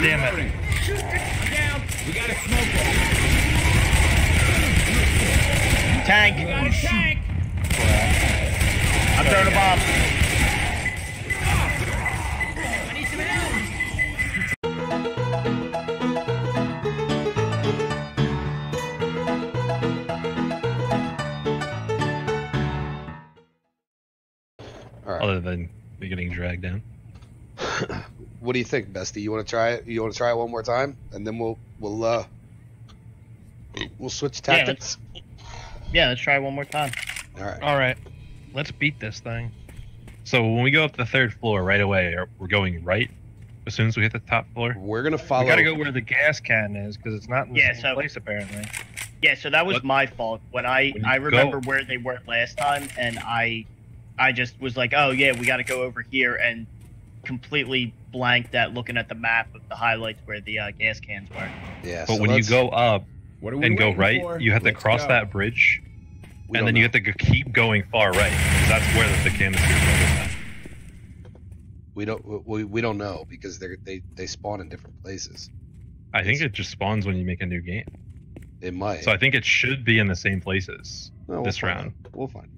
damn it. Down. We got a smoker. Tank. We got a tank. I'm throwing a bomb. I need some help. All right. Other than me getting dragged down. What do you think, Bestie? You want to try it? You want to try it one more time, and then we'll we'll uh we'll switch Yeah, tactics. Yeah, let's try one more time. All right. All right, let's beat this thing. So when we go up the third floor right away, we're going right as soon as we hit the top floor. We're gonna follow. We gotta go where the gas can is because it's not in the Yeah, same so- place apparently. Yeah, so that was What- my fault. When I When I remember go- where they were last time, and I I just was like, oh yeah, we got to go over here, and completely blanked at looking at the map of the highlights where the uh, gas cans were. Yeah. But so when you go up What are we and go right, for? you have to Let's cross go. that bridge, we and don't then you have to keep going far right. 'cause That's where the, the canisters are. we don't we, we don't know because they they they spawn in different places. I think it just spawns when you make a new game. It might. So I think it should be in the same places. No, we'll this find round. out. We'll find.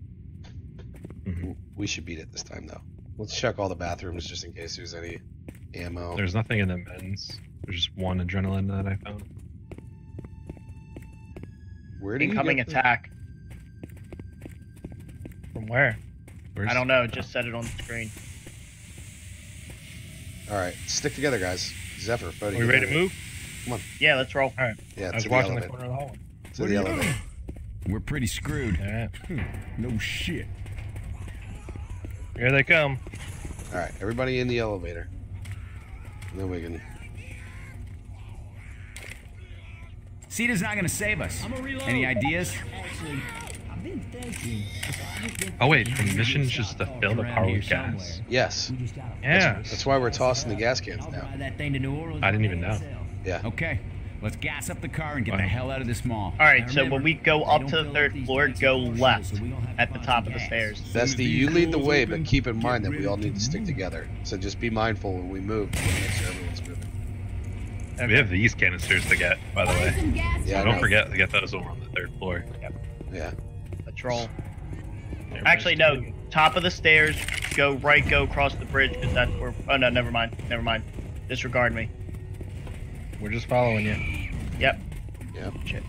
Mhm. We should beat it this time though. Let's check all the bathrooms just in case there's any ammo. There's nothing in the men's. There's just one adrenaline that I found. Where do you Incoming get the- attack. From where? Where's, I don't know. Just set it on the screen. All right, stick together, guys. Zephyr, Fodi, Are we ready to move? Come on. Yeah, let's roll. All right. Yeah, I was to the watching the corner of the hallway. To the elevator. We're pretty screwed. All right, hmm, No shit. Here they come. All right, everybody in the elevator. And then we can. Cedar's not gonna save us. Any ideas? Oh wait, the mission's just to fill the car with gas. Yes, Yeah. that's why we're tossing the gas cans now. I didn't even know. Yeah. Okay, let's gas up the car and get Wow. the hell out of this mall. All right, so when we go up to the third floor, go left at the top of the stairs. Bestie, you lead the way, but keep in mind that we all need to stick together. So just be mindful when we move. Make sure everyone's moving. We have these canisters to get, by the way. Yeah, I Don't know. forget to get those over on the third floor. Yeah. Let's. Everybody's Actually, no. Top of the stairs. Go right. Go across the bridge because that's where. Oh no, never mind. Never mind. Disregard me. We're just following you. Yep. Yep. Shit.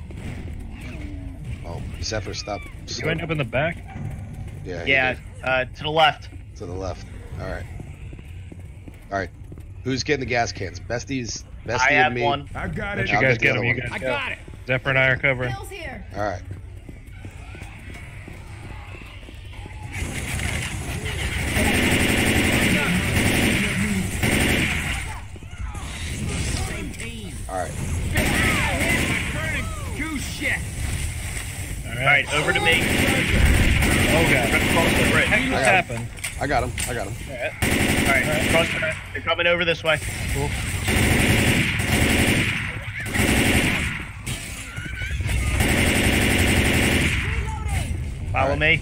Oh, Zephyr, stop. You end up in the back. Yeah. Yeah. Uh, to the left. To the left. All right. All right. Who's getting the gas cans? Besties. Bestie I have and me. one. I got Let it. you I'll guys get the get other them. You one. guys I go. got it. Zephyr and I are covering. Bill's here. All right. All right. Goose shit. All All right, over to me. Oh god. Across the bridge. How can this I got happen? I got him. I got him. All right, across the bridge. They're coming over this way. Cool. Follow All right. me.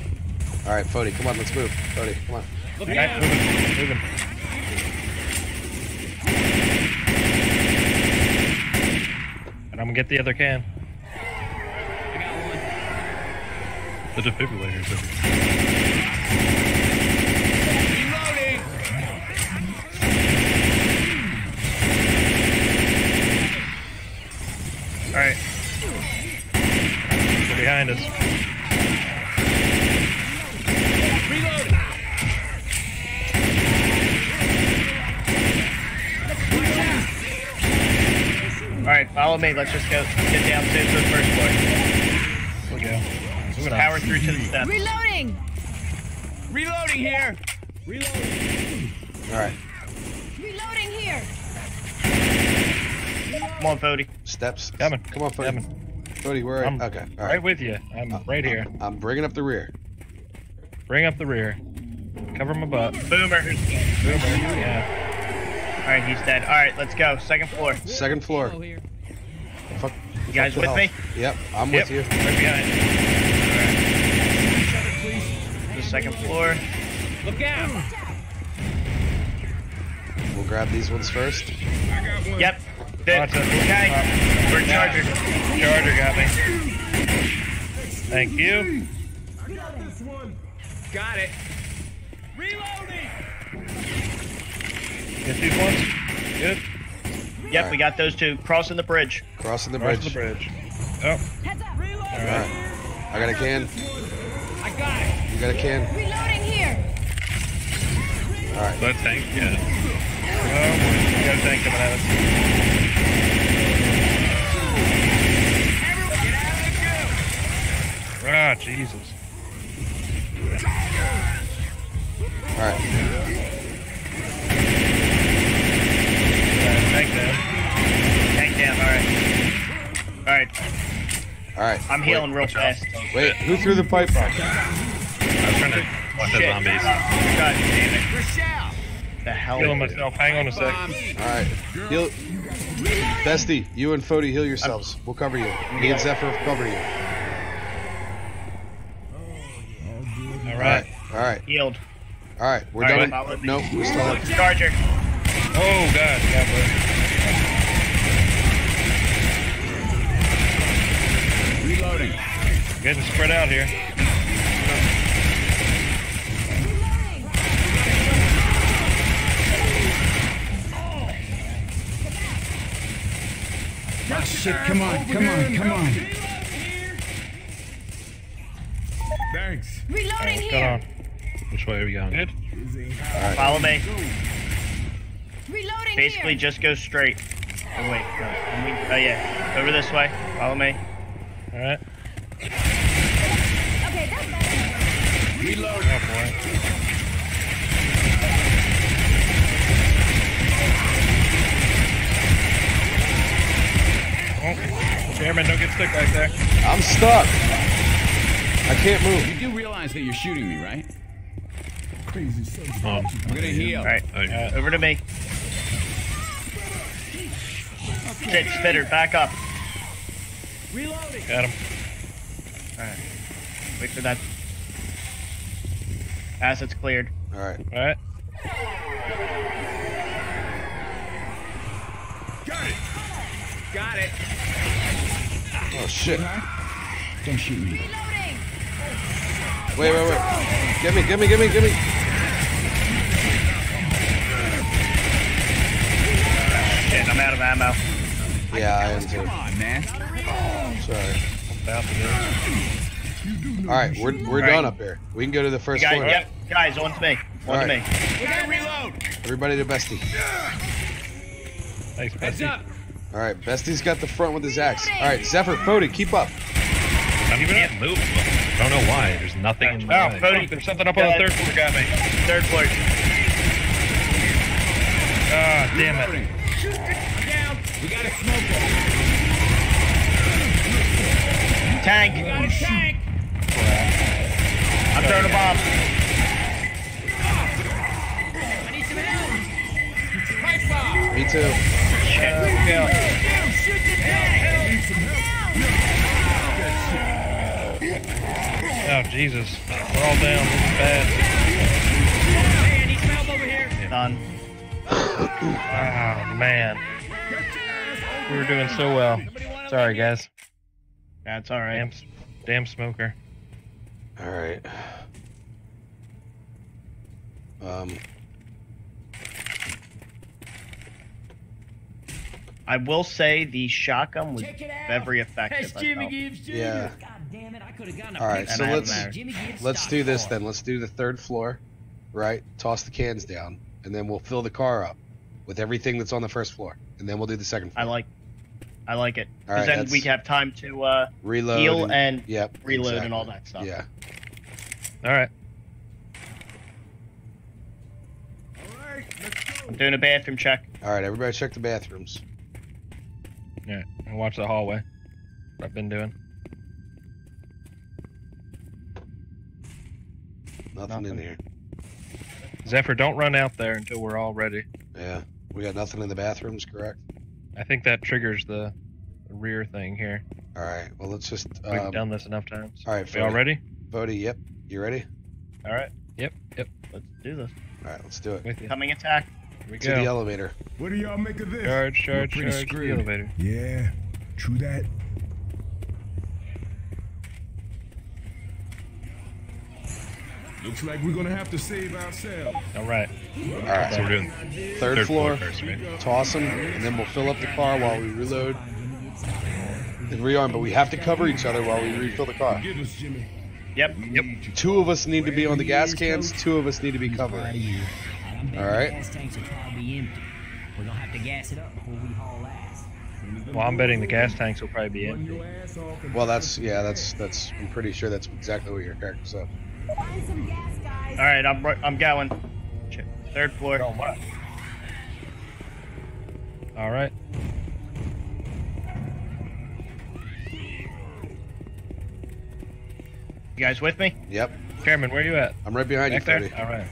All right, Fodi, come on, let's move. Fodi, come on. All right, moving, moving. I'm gonna get the other can. The defibrillators. over- All right. They're behind us. All right, follow me. Let's just go get downstairs to the first floor. We'll go. Moving on. Power through to the steps. Reloading. Reloading here. Reloading! All right. Reloading here. Come on, Fodi. Steps. Coming. Come on, Fodi. Coming. Fodi, where are I'm you? Okay. All Right right. with you. I'm Uh, right here. I'm bringing up the rear. Bring up the rear. Cover my butt. Boomer. Boomer. Yeah. All right, he's dead. All right, let's go. Second floor. Second floor. Oh, Fuck. You guys with the me? Yep, I'm Yep. with you. Right behind. The second floor. Look out. We'll grab these ones first? Yep. Good. Watch it. Okay. We're Yeah. charger. Charger got me. Thank you. Got it. Get these ones. Good. Yep, we got those two. Crossing the bridge. Crossing the Cross bridge. the bridge. Oh, Heads up. all All right. right. I got a can. I got it. You got a can. Reloading here. All right. That tank, yeah. Oh. We got a tank coming at us. Ah, Jesus. All right. Uh, tank down. Tank down. All right. All right. All right. I'm healing real fast. Wait, who threw the pipe bomb? I was trying to watch the zombies. God damn it. Rochelle. The hell. Healing myself. Hang on a sec. All right. Heal. Bestie, you and Fodi heal yourselves. We'll cover you. Me and Zephyr will cover you. All All right. right. All right. Healed. All right. We're All right, done. follow me. Nope. We're still up. Charger. Oh, God. God bless. Reloading. Getting spread out here. Oh shit! Come on! Come on! Come on! Thanks. Reloading What's here. going on? Which way are we going? Good. Follow me. Reloading Basically, here. just go straight. Oh wait. No. I mean, oh yeah. Over this way. Follow me. All right. Okay, that's better. Reload. Oh, boy. Oh, Chairman, don't get stuck back there. I'm stuck. I can't move. You do realize that you're shooting me, right? Um, I'm gonna heal. All right. oh, yeah. Over to me. Sit, spitter, back up. Reloading. Got him. Alright. Wait for that. Assets cleared. All right. All right. Got it! Got it. Oh shit. Don't shoot me. Reloading. Wait, wait, wait. Get me, get me, get me, get me. Shit, I'm out of ammo. Yeah, I am too. Come on, man. Sorry. About to do. All right, we're we're All done up here. We can go to the first Guys, floor. yep. Guys, on to me. On All to me. We gotta reload. Everybody to Bestie. Thanks, Heads Bestie. up. All right, Bestie's got the front with his axe. All right, Zephyr, Fodi, keep up. I don't even have to move. I don't know why. There's nothing in Oh, my way. Cody, there's something up on the third floor. Got me. Third floor. Ah, damn it. Tank. Got a tank. I'm throwing a bomb. I need some help. Pipe bomb. Me too. Yeah. Shoot the tank. Oh, Jesus. We're all down. This is bad. Hey, I need over here. Done. Oh, man. We were doing so well. Sorry, guys. That's all right. Damn, damn smoker. All right. Um, I will say the shotgun was Check very effective. That's Jimmy. Gibbs Jr. yeah. God damn it! I could have gotten a All right, so let's- that Jimmy Gibbs let's do this car. then. Let's do the third floor, right? Toss the cans down, and then we'll fill the car up with everything that's on the first floor, and then we'll do the second floor. I like. I like it because right, then we that's- have time to uh, Reload. heal and, and yep, reload and all that stuff. Yeah. All right. I'm doing a bathroom check. All right, everybody, check the bathrooms. Yeah. And watch the hallway. What I've been doing. Nothing, in here. Zephyr, don't run out there until we're all ready. Yeah, we got nothing in the bathrooms, correct? I think that triggers the, the rear thing here. All right. Well, let's just. We've Um, done this enough times. all right, We all ready? Bodie, yep. You ready? All right. Yep. Yep. Let's do this. All right, let's do it. With you. Coming attack. we to the elevator. What do y'all make of this? Charge, charge, We're pretty charge. The elevator. Yeah, true that. Looks like we're gonna have to save ourselves. All right. All right, So we're doing third, third floor. floor first, right? Toss them, and then we'll fill up the car while we reload and rearm. But we have to cover each other while we refill the car. Give us, Jimmy. Yep. Yep. Two of us need to be on the gas cans. Two of us need to be covered. All right. Gas tanks will probably be empty. We're gonna have to gas it up before we haul ass. Well, I'm betting the gas tanks will probably be empty. your ass off and Well, that's yeah, that's that's. I'm pretty sure that's exactly what your character said. Find some gas, guys. All right, I'm I'm going. Third floor. All right. You guys with me? Yep, Chairman, where are you at? I'm right behind you, Back there? Cody. All right.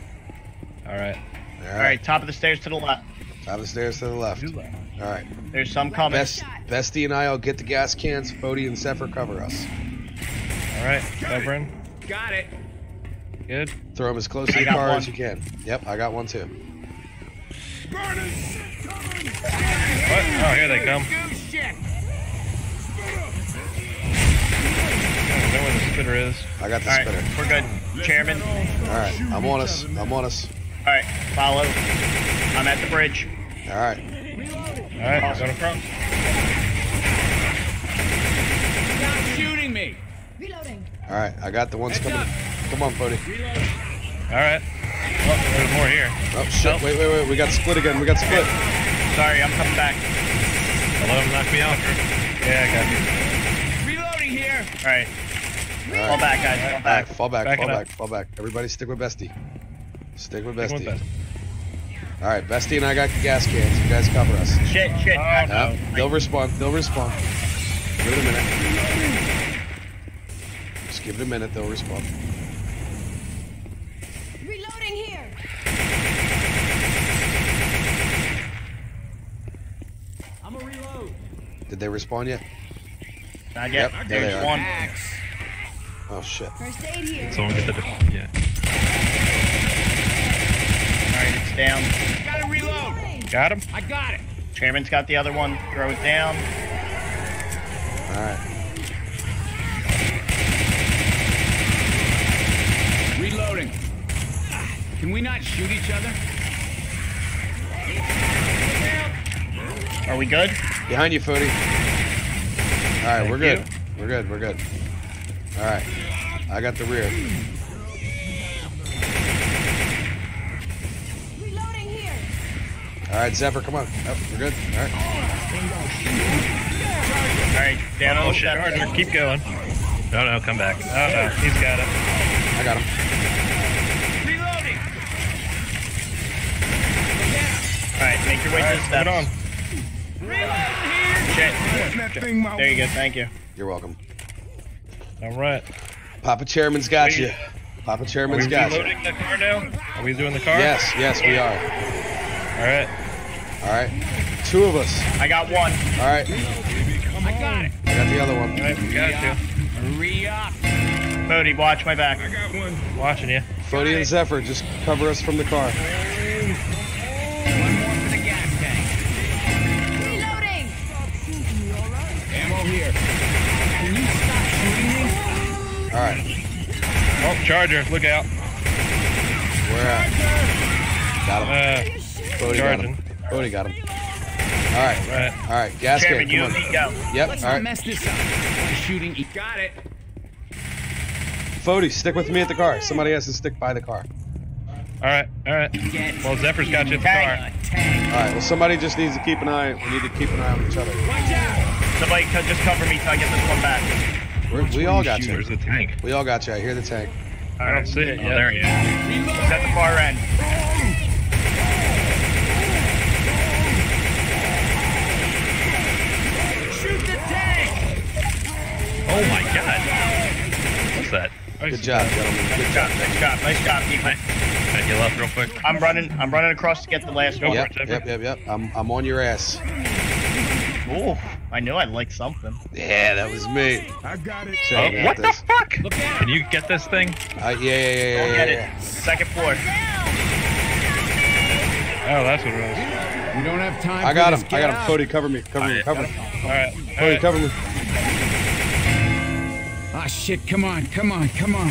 All right. All All right, top of the stairs to the left. Top of the stairs to the left. You left. All right. There's some coming. Best, Bestie and I'll get the gas cans. Bodie and Zephyr cover us. All right. Covering. Got it. Good. Throw them as close to the car one. as you can. Yep, I got one too. Burning. What? Oh, here they come. I know where the spitter is. I got the All right, spitter. we're good. Chairman. All All right, I'm on us. I'm on us. All right, follow. I'm at the bridge. All right. All right. Going across. Shooting me. Reloading. All right, I got the ones coming. Come on, Bodie. All right. Oh, there's more here. Oh shit! Wait, wait, wait. We got split again. We got split. Sorry, I'm coming back. Don't let him knock me out. Yeah, I got you. Reloading here. All right, All fall back, guys. Fall Back, back. fall back, Back fall it up. back, fall back. Everybody stick with Bestie. Stick with Stick with Bestie. Bestie. All right, Bestie and I got the gas cans. You guys cover us. Shit, shit. Oh, back no. they'll respond. They'll respond. Give it a minute. Just give it a minute. They'll respond. Reloading here. I'm a reload. Did they respond yet? Not yet. Yep, there they There's are. one. Axe. Oh shit. First aid here. Someone get the def- yeah. All right, it's down. Gotta reload. Got him. I got it. Chairman's got the other one. Throw it down. All right. Reloading. Can we not shoot each other? Are we good? Behind you, Footy. All right, we're Thank good. We're good. We're good. All right. I got the rear. Reloading here. All right, Zephyr, come on. Oh, we're good. All right. All right, down on Oh the shit, steps. Harder, keep going. No, no, come back. Oh, no. He's got it. I got him. Reloading. All right, make your way All to right, the steps. hold on. Shit. That thing, my There you go. Thank you. You're welcome. All right. Papa Chairman's got We- you. Papa Are we Chairman's got you. Are we reloading the car now? Are we doing the car? Yes, yes, we are. All right. All right. Two of us. I got one. All right. I got it. I got the other one. All right, we got you. Hurry up. Bodie, watch my back. I got one. Watching you. Fodi and Zephyr, just cover us from the car. One more for the gas tank. Reloading. Ammo here. All right. Oh, Charger, look out. We're at. Got him. Uh, Fodi got him. Fodi got him. All right. Right. All right. Gas Chairman, can. you Come and on. me go. Yep. Let's All not right. mess this up. The shooting. e- Got it. Fodi, stick with me at the car. Somebody has to stick by the car. All right. All right. Well, Zephyr's got you at the car. All right. Well, somebody just needs to keep an eye. We need to keep an eye on each other. Watch out. Somebody just cover me till I get this one back. We're, we all got you. Where's the tank? We all got you. I hear the tank. I don't see it Oh, yet. there he is. It's at the far end. Shoot the tank. Oh my god. What's that? Good job, gentlemen. Good job. Nice job. Nice job, people. Can I heal up real quick? I'm running. I'm running across to get the last one. Yep, yep, yep, yep. I'm, I'm on your ass. Ooh, I knew I'd like something. Yeah, that was me. I got it. Shit, Oh, got what the fuck? Can you get this thing? Uh, yeah, yeah, yeah, Go yeah, get yeah. it. Second floor. Oh, that's what it was. We don't have time I got him. I got him. Cody, cover me. Cover me. Cover me. All right. All Cody, right. cover me. Ah, shit. Come on. Come on. Come on.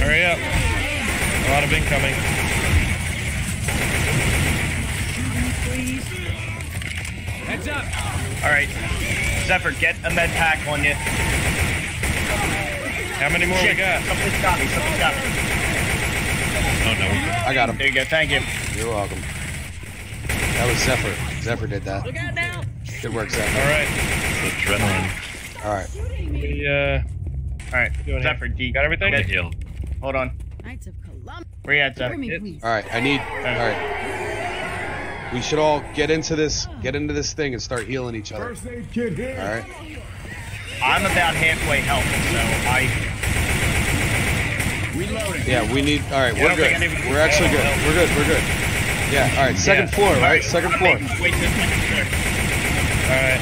Hurry up. A lot of incoming. Heads up. All right, Zephyr, get a med pack on you. How many more we Shit, got? something's got me. Something's got me. Oh no. I got him. There you go. Thank you. You're welcome. That was Zephyr. Zephyr did that. Look out now. Good work, All Zephyr. right. Adrenaline. All right. We uh All right, doing Zephyr, here? D. Got everything? Good. Heal. Hold on. Knights of Columbus. Where you at, Zephyr? me, It- please. All right. I need. All right. We should all get into this. Get into this thing and start healing each other. First aid kit here. All right. I'm about halfway healthy, so I. Reloading. Yeah, we need. All right, we're good. think I need to- We're actually good. We're good. We're good. Yeah. All right. Second Yeah. floor, All right? Second I'm floor. making- Wait till second floor. All right.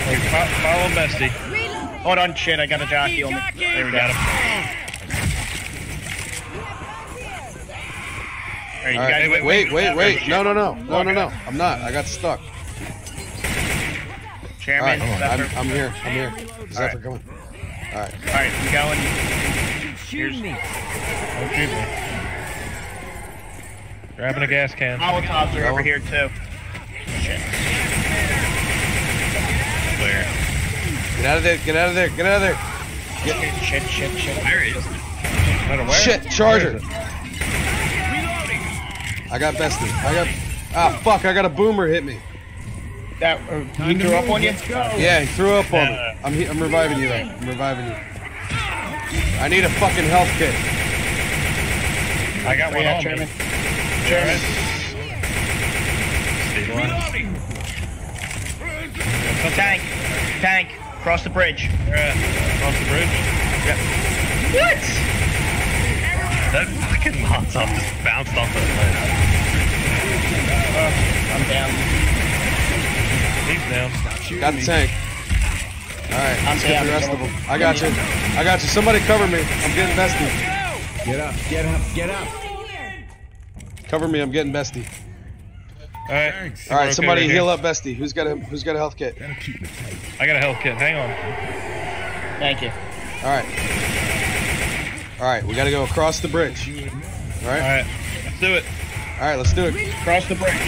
Follow Bestie. Hold on, shit. I got a jockey on me. There we go. Got him. Right, you All guys right. with? Wait, wait, Oh, wait. No, no, no, no, no, no. I'm not. I got stuck. Chairman, right. I'm, I'm here. I'm here. Zephyr, come on. All right. All right, I'm going. Shoot me. Don't me. Grabbing a gas can. Molotovs are over here too. Shit. Where? Get out of there. Get out of there. Get out of there. Shit, shit, shit. Where is it? Not aware. Shit, Charger. Where is it? I got bestie. I got. Ah, fuck. I got a boomer hit me. That uh, he threw up on you. Yeah, he threw up on me. I'm, I'm reviving you, though. I'm reviving you. I need a fucking health kit. I got one you at, on Chairman? me. Chairman. Stabilize. Tank, tank, cross the bridge. Where at? Across the bridge. Yeah. What? That fucking Molotov just bounced off the ledge. Uh, I'm down. He's down. Got the tank. All right, I'm let's get the rest of them. I got you. I got you. Somebody cover me. I'm getting bestie. Get up. Get up. Get up. Cover me. I'm getting bestie. All right. Thanks. All right, Okay, somebody right heal up bestie. Who's got a Who's got a health kit? Gotta keep it tight. I got a health kit. Hang on. Thank you. All right. All right, we got to go across the bridge. All All right. right. Let's do it. All right, let's do it. Cross the bridge.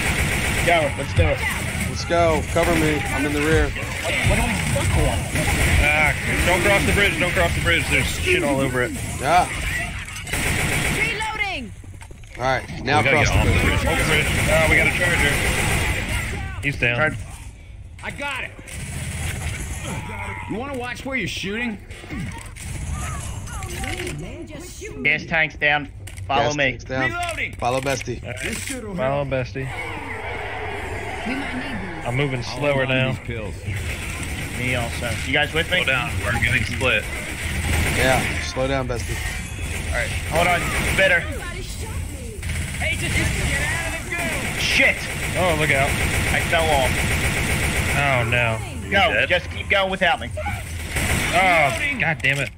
Go. Let's do it. Let's go. Cover me. I'm in the rear. What am I stuck on? Ah, don't cross the bridge. Don't cross the bridge. There's shit all over it. Yeah. Reloading. All right, now we cross the off the bridge. bridge. The bridge. Oh, we got a charger. He's down. Charge. I got it. You want to watch where you're shooting? Just. Gas tank's down. Follow Gas me. tank's down. Reloading. Follow bestie. This shit'll Follow Bestie. We might need these. I'm moving slower Hold on to now. Me also. You guys with me? Slow down. We're getting split. Yeah, slow down, bestie. All right. Hold on. Bitter. Somebody shot me. Hey, just get out of the goo. Shit. Oh, look out. I fell off. Oh, no. Go. Just keep going without me. Oh, god damn it.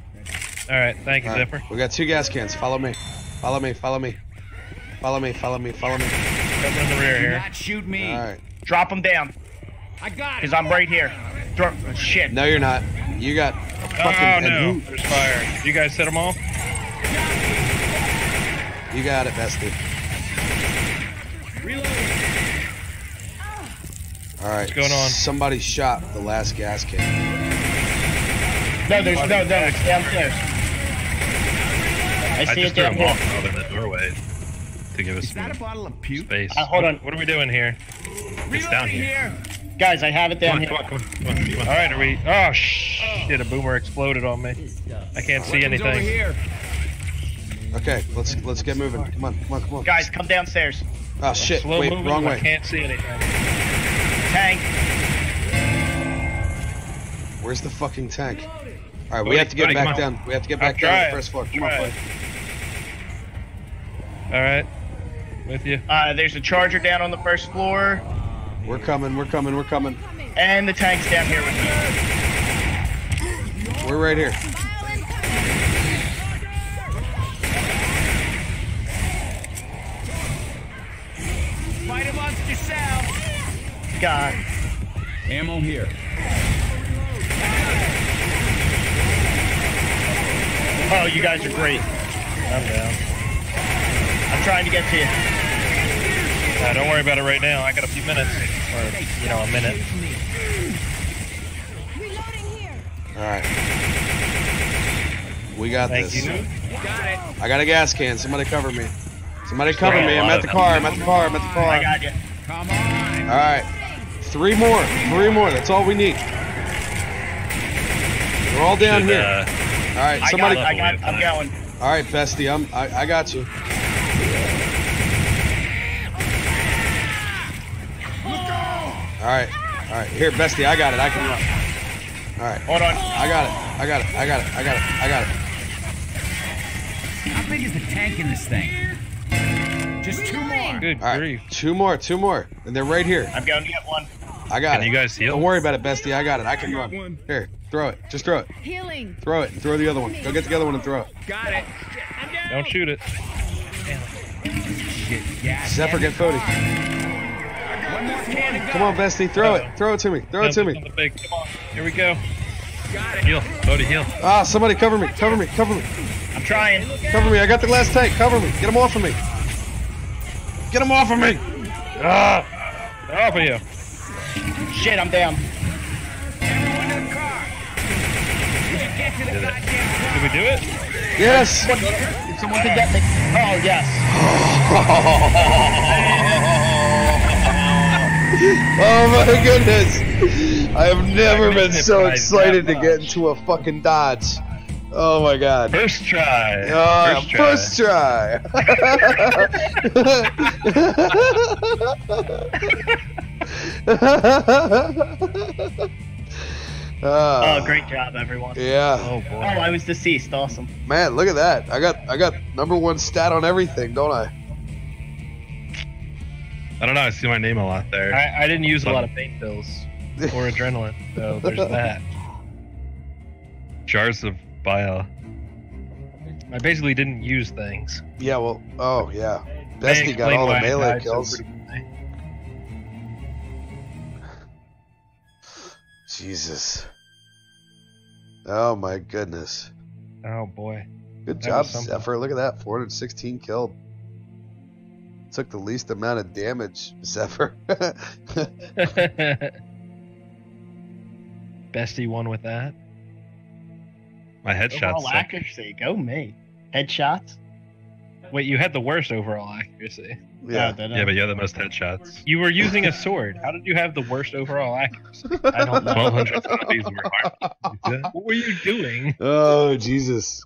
All right. Thank you, All right, Zipper. we got two gas cans. Follow me. Follow me. Follow me. Follow me. Follow me. Follow me. Coming in the rear Do here. not shoot me. All right. Drop them down. I got it. Cause I'm right here. Throw. Oh, shit. No, you're not. You got oh, fucking. Oh, and no. who- There's fire. You guys set them all? You got it, bestie. All right. What's going on? Somebody shot the last gas can. No, there's no, no. It's downstairs. I I see just it threw down them out in the doorway to give us Is that a bottle of puke? space. Uh, hold on. What are we doing here? It's down Reloading here. Guys, I have it Come down on, here. come on, come on, come on. All right, are we? Oh shit! A boomer exploded on me. I can't see Weapons over anything. here. Okay, let's let's get moving. Come on, come on, come on. Guys, come downstairs. Oh shit! Slow Wait, moving. wrong I can't see anything. Tank. Where's the fucking tank? All right, we Buddy, have to get buddy, back down. We have to get back down to the first floor. Come on, it. buddy. All right, with you. Uh, there's a charger down on the first floor, We're coming. We're coming. We're coming. and the tank's down here with me. We're right here. fight amongst yourselves. God. Ammo here. Oh, you guys are great. I'm down. I'm trying to get to you. Uh, don't worry about it right now. I got a few minutes, or you know, a minute. All right. We got Thank this. you. Got it. I got a gas can. Somebody cover me. Somebody cover me. I'm at the car. I'm at the car. I'm at the I car. got you. Come on. All right. Three more. Three more. That's all we need. We're all down Should, here. uh, All right. I Somebody. got. I got. I'm going. All right, bestie. I'm. I, I got you. All right. All right. Here, bestie. I got it. I can run. All right. Hold on. I got it. I got it. I got it. I got it. I got it. How big is the tank in this thing? Just two more. Good All right. grief. Two more. Two more. And they're right here. I'm going to get one. I got Can it. you guys heal? Don't worry about it, bestie. I got it. I can run. Here. Throw it. Just throw it. Healing. Throw it. And throw the other one. Go get the other one and throw it. Got it. I'm down. Don't shoot it. Shit, gas. Zephyr, get Fodi. One more can to go. Come on, bestie. Throw it. Throw it to me. Throw it to me. the big. Come on. Here we go. Got it. Heal. Bodie, heal. Ah, somebody cover me. Cover me. Cover me. I'm trying. Cover me. I got the last tank. Cover me. Get him off of me. Get him off of me. Ah! Off of you. Shit, I'm down. Everyone to the car. Did you get to the Did it. Did we do it? Yes. If someone can get me. Oh yes. Oh my goodness. I have never been so excited to get into a fucking Dodge. Oh my god. First try. Oh, first try. first try. Ah, Oh, great job, everyone. Yeah. Oh boy. Oh. I was deceased. Awesome. Man, look at that. I got I got number one stat on everything, don't I? I don't know. I see my name a lot there. I, I didn't use a lot of pain pills or adrenaline, so there's that. Jars of bile. I basically didn't use things. Yeah, well, oh yeah. May Bestie got all the melee kills. so Jesus. Oh my goodness. Oh boy. Good That job. Zephyr. Look at that. 416 killed. Took the least amount of damage, Zephyr. Bestie won with that. My headshot's Overall accuracy. Go me. Headshots. Wait, you had the worst overall accuracy. Yeah. Oh. Yeah, but you have the most headshots. You were using a sword. How did you have the worst overall accuracy? I don't know. 1,200 zombies were hard. What were you doing? Oh, Jesus.